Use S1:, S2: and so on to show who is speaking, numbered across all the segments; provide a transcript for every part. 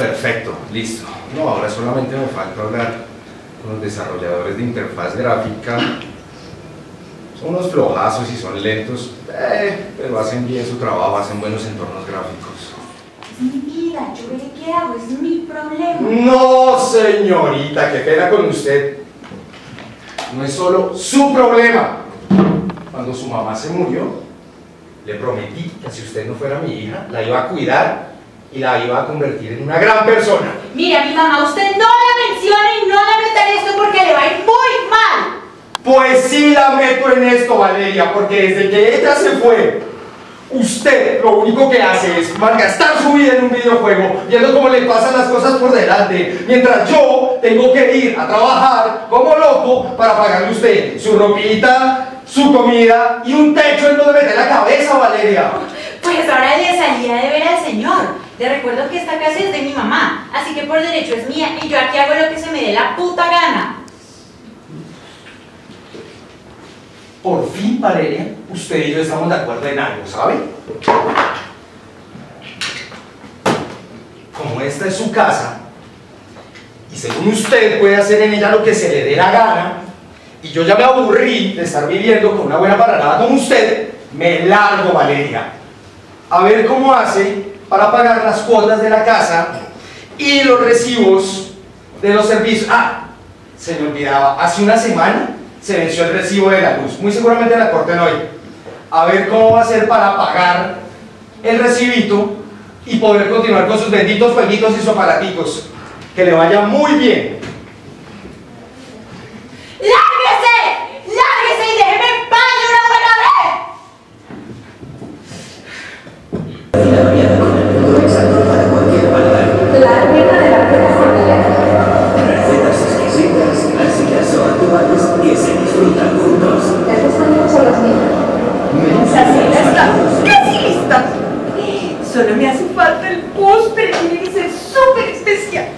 S1: Perfecto, listo. No, ahora solamente me falta hablar con los desarrolladores de interfaz gráfica. Son unos flojazos y son lentos, eh, pero hacen bien su trabajo, hacen buenos entornos gráficos.
S2: Es mi vida, yo veré qué hago, es mi problema.
S1: No, señorita, qué pena con usted. No es solo su problema. Cuando su mamá se murió, le prometí que si usted no fuera mi hija, la iba a cuidar y la iba a convertir en una gran persona.
S2: Mira, mi mamá, usted no la mencione y no la meta en esto porque le va a ir muy mal.
S1: Pues sí la meto en esto, Valeria, porque desde que ella se fue, usted lo único que hace es malgastar su vida en un videojuego, viendo cómo le pasan las cosas por delante, mientras yo tengo que ir a trabajar como loco para pagarle a usted su ropita, su comida y un techo en donde meter la cabeza, Valeria.
S2: Pues ahora le salía de ver al señor. Le recuerdo que esta casa es de mi mamá, así que por derecho es mía y yo aquí hago lo que se me dé la puta gana.
S1: Por fin, Valeria, usted y yo estamos de acuerdo en algo, ¿sabe? Como esta es su casa, y según usted puede hacer en ella lo que se le dé la gana, y yo ya me aburrí de estar viviendo con una buena parrada como usted, me largo, Valeria. A ver cómo hace para pagar las cuotas de la casa y los recibos de los servicios. Ah, se me olvidaba, hace una semana se venció el recibo de la luz. Muy seguramente la corten hoy. A ver cómo va a ser para pagar el recibito y poder continuar con sus benditos jueguitos y sus. Que le vaya muy bien.
S2: ¡Lárguese! ¡Lárguese y déjeme en paz de una buena vez!
S3: La ruina de la plataforma.
S4: Recetas exquisitas, clásicas o actuales que se disfrutan juntos.
S3: Estos amigos son los míos.
S4: Menús
S5: La cena está
S4: avanzados.
S5: casi lista. Solo me hace falta el postre, tiene que ser súper especial.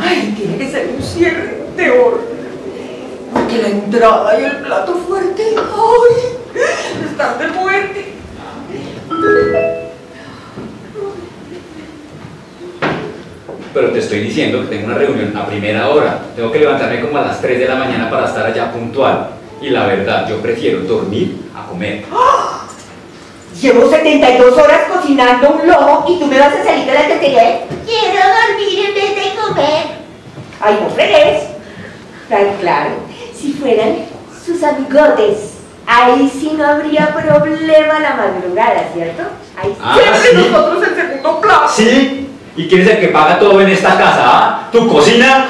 S5: Ay, tiene que ser un cierre de oro. Porque la entrada y el plato fuerte, ay, están de muerte.
S6: Pero te estoy diciendo que tengo una reunión a primera hora. Tengo que levantarme como a las 3 de la mañana para estar allá puntual. Y la verdad, yo prefiero dormir a comer.
S5: Llevo 72 horas cocinando un lomo y tú me vas a salir de la tontería.
S2: Quiero dormir en vez de comer.
S5: Ay, no fregues. Ay, claro.
S3: Si fueran sus amigotes, ahí sí no habría problema la madrugada, ¿cierto? Ahí sí.
S6: Ah,
S5: Siempre
S6: ¿sí?
S5: nosotros en segundo plano.
S6: ¿Sí? ¿Y quién es el que paga todo en esta casa? ah? ¿Tu cocina?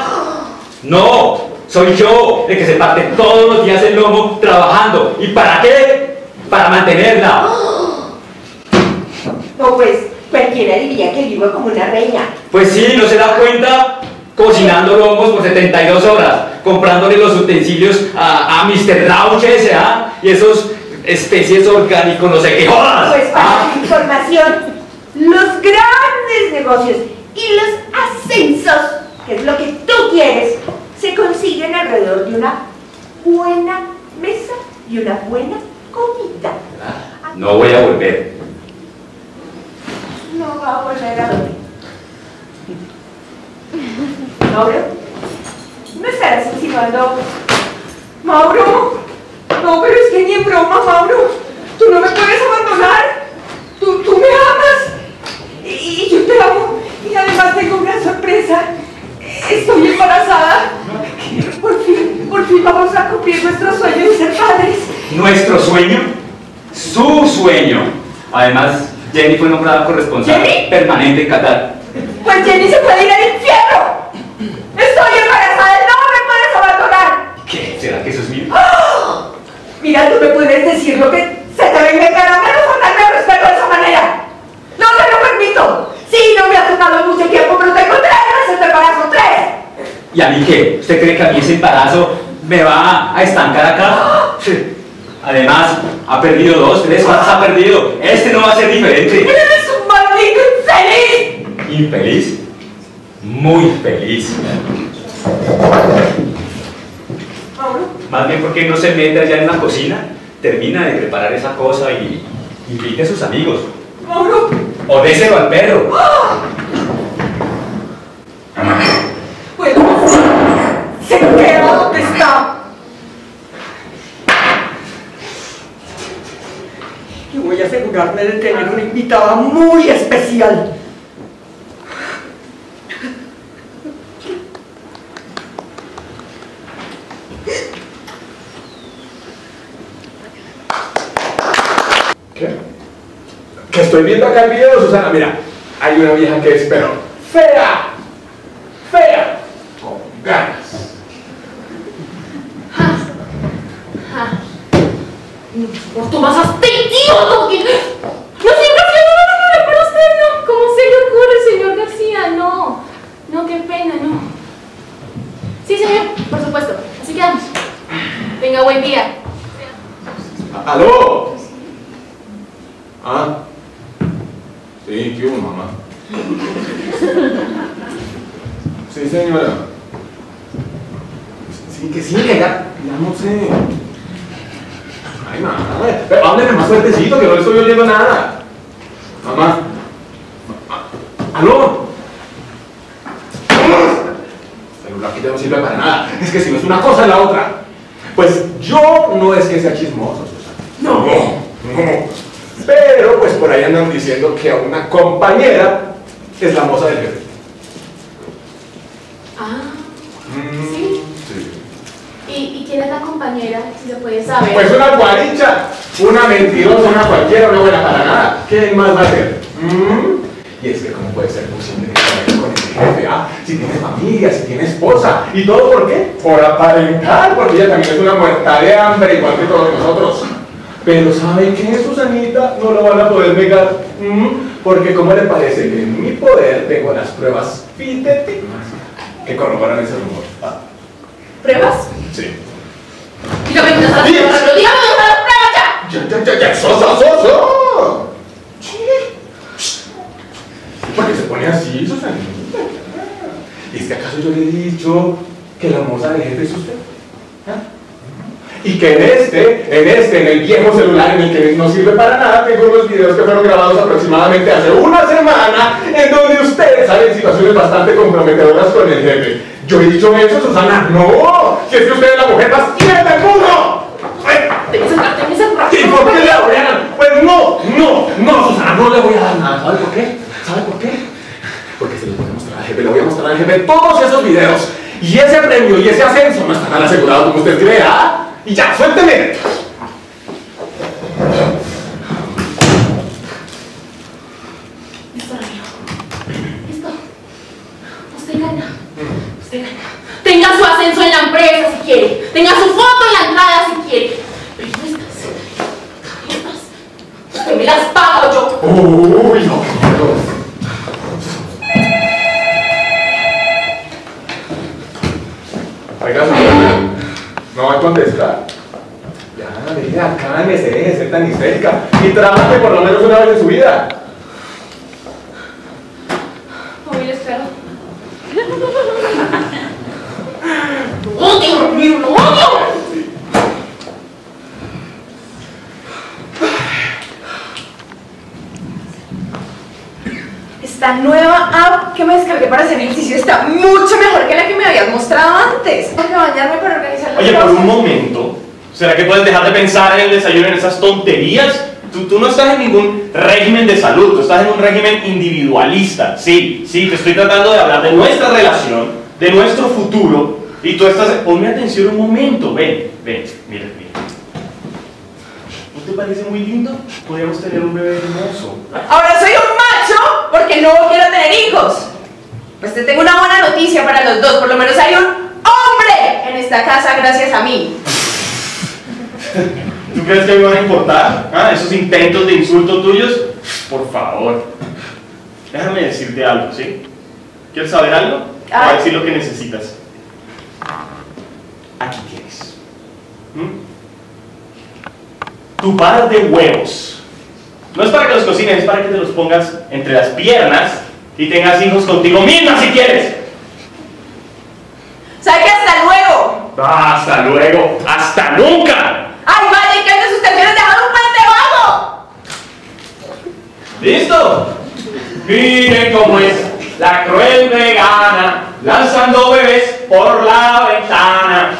S6: No, soy yo el que se parte todos los días el lomo trabajando. ¿Y para qué? Para mantenerla.
S5: No, pues cualquiera diría que vivo como una reina.
S6: Pues sí, ¿no se da cuenta? Cocinando lomos por 72 horas, comprándole los utensilios a, a Mr. Rauch ese, ¿ah? Y esos especies orgánicos, no sé qué jodas.
S5: Pues para
S6: ¿ah?
S5: tu información, los grandes negocios y los ascensos, que es lo que tú quieres, se consiguen alrededor de una buena mesa y una buena comida.
S6: No voy a volver.
S5: No va a volver a dormir. Mauro, ¿no estarás insinuando? Mauro, no, pero es que ni en broma, Mauro. Tú no me puedes abandonar. Tú, tú me amas. Y, y yo te amo. Y además tengo una sorpresa. Estoy embarazada. Por fin, por fin vamos a cumplir nuestro sueño de ser padres.
S6: Nuestro sueño, su sueño. Además, Jenny fue nombrada corresponsal
S5: ¿Jenny?
S6: permanente en Qatar.
S5: Pues Jenny se puede ir al infierno. Estoy embarazada, no me puedes abandonar.
S6: ¿Qué? ¿Será que eso es mío?
S5: Mira, tú me puedes decir lo que se te venga en cara, menos faltarme al respeto de esa manera. No te lo permito. Sí, no me ha tocado mucho tiempo, pero tengo tres meses de embarazo, tres.
S6: ¿Y a mí qué? ¿Usted cree que a mí ese embarazo me va a estancar acá? Además, ha perdido dos, tres, ¿cuántas ha perdido? Este no va a ser diferente.
S5: Eres un maldito infeliz.
S6: ¿Infeliz? Muy feliz. Más bien porque no se mete allá en la cocina, termina de preparar esa cosa y invite a sus amigos.
S5: Mauro,
S6: O déselo al perro.
S5: bueno, se queda donde está. Y voy a asegurarme de tener una invitada muy especial.
S7: Que estoy viendo acá el video, Susana. Mira, hay una vieja que es, pero fea. Fea. Con ganas.
S8: Por tu más este idiota que... No, señor García, no, no, no, pero usted no. ¿Cómo se le ocurre, señor García? No. No, qué pena, no. Sí, señor, por supuesto. Así quedamos. Venga, buen día.
S7: ¿Aló? Ah. Sí, ¿qué hubo, mamá? Sí, señora. Que sí, ya, ya no sé. Ay, mamá, pero hábleme más fuertecito, que no le estoy oyendo nada. Mamá. ¿Aló? El celular que ya no sirve para nada. Es que si no es una cosa es la otra. Pues yo no es que sea chismoso, Susana. No, no. Pero pues por ahí andan diciendo que a una compañera es la moza del jefe.
S8: Ah,
S7: Mm,
S8: ¿Sí?
S7: sí.
S8: ¿y, y quién es la compañera? Si se puede saber.
S7: Pues una guaricha, una mentirosa, una cualquiera, una buena para nada. ¿Qué más va a ser? Mm, Y es que cómo puede ser posible que con el jefe, ¿ah? Si tiene familia, si tiene esposa. ¿Y todo por qué? Por aparentar, porque ella también es una muerta de hambre, igual que todos nosotros. Pero ¿sabe qué, Susanita? No lo van a poder negar. Mm, Porque ¿cómo le parece que en mi poder tengo las pruebas fidedignas que corroboran ese rumor? Ah,
S8: ¿Pruebas?
S7: sí.
S8: Dígame dónde están las
S7: Sí.
S8: pruebas, pero dígame dónde las pruebas ya.
S7: Ya. ¿Por qué se pone así, Susanita? ¿Y es que acaso yo le he dicho que la moza del jefe es usted? ¿Ah? Y que en este, en este, en el viejo celular en el que no sirve para nada, tengo unos videos que fueron grabados aproximadamente hace una semana, en donde usted sale en situaciones bastante comprometedoras con el jefe. Yo he dicho eso, Susana. No, si es que usted es la mujer más fiel del mundo. Ay,
S8: Tengo que sentarte en ese rato.
S7: ¿Y por qué le voy a dar? Pues no, no, Susana, no le voy a dar nada. ¿Sabe por qué? ¿Sabe por qué? Porque se lo voy a mostrar al jefe, le voy a mostrar al jefe todos esos videos. Y ese premio y ese ascenso no está tan asegurado como usted cree, ¿ah? Y ya, suélteme.
S8: Listo, Ramiro. Listo. Usted gana. Usted gana. Tenga su ascenso en la empresa si quiere. Tenga su foto en la entrada si quiere. Pero estas. Estas. Usted las paga o yo.
S7: Uy, no, no. Oiga, no va a contestar. Ya, venga, cálmese, ser tan histérica. Y trabaje por lo menos una vez en su vida.
S8: Hoy le espero. ¡Lo odio, Ramiro! ¡Lo odio!
S5: Esta nueva app que me descargué para hacer ejercicio está mucho mejor que la que me habías mostrado antes. Tengo que bañarme para organizar
S9: Oye, por un momento, ¿será que puedes dejar de pensar en el desayuno, en esas tonterías? Tú, tú no estás en ningún régimen de salud, tú estás en un régimen individualista. Sí, sí, te estoy tratando de hablar de nuestra relación, de nuestro futuro, y tú estás... Ponme atención un momento, ven, ven, mira, mira. ¿No te parece muy lindo? Podríamos tener un bebé hermoso.
S5: Ahora soy un porque no quiero tener hijos. Pues te tengo una buena noticia para los dos. Por lo menos hay un hombre en esta casa gracias a mí.
S9: ¿Tú crees que me van a importar? ¿Ah? ¿Esos intentos de insulto tuyos? Por favor. Déjame decirte algo, ¿sí? ¿Quieres saber algo? A
S5: Ay.
S9: decir lo que necesitas. Aquí tienes. ¿Mm? Tu par de huevos. No es para que los cocines, es para que te los pongas entre las piernas y tengas hijos contigo misma si quieres.
S5: ¿Sabe que hasta luego?
S9: Hasta luego. Hasta nunca.
S5: ¡Ay, vale! ¿Qué de sus canciones dejado un puente vago?
S9: ¿Listo? Miren cómo es la cruel vegana lanzando bebés por la ventana.